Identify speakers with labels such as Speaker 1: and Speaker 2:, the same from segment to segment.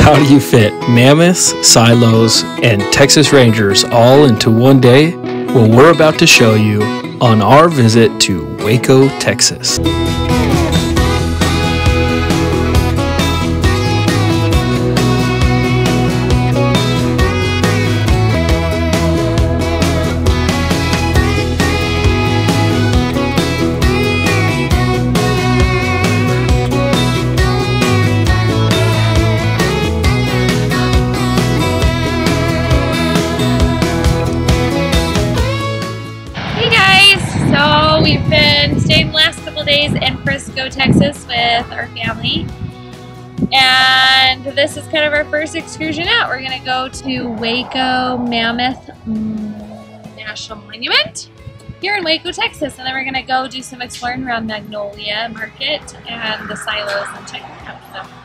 Speaker 1: How do you fit mammoths, silos, and Texas Rangers all into one day? Well, we're about to show you on our visit to Waco, Texas.
Speaker 2: Been staying the last couple days in Frisco, Texas with our family. And this is kind of our first excursion out. We're gonna go to Waco Mammoth mm, National Monument here in Waco, Texas. And then we're gonna go do some exploring around Magnolia Market and the silos and check it out. So.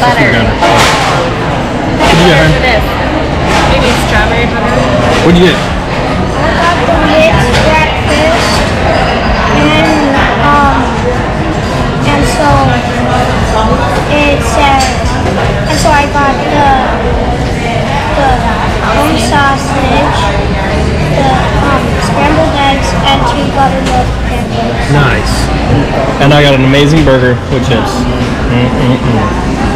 Speaker 2: Butter.
Speaker 1: McGunner.
Speaker 2: What
Speaker 1: you get,
Speaker 2: this? Maybe strawberry butter.
Speaker 1: What'd you get?
Speaker 3: It's breakfast, and um, and so it's uh, and so I got the the bone sausage, the um, scrambled eggs, and two buttermilk pancakes.
Speaker 1: Nice. And I got an amazing burger with chips. Mm-mm-mm.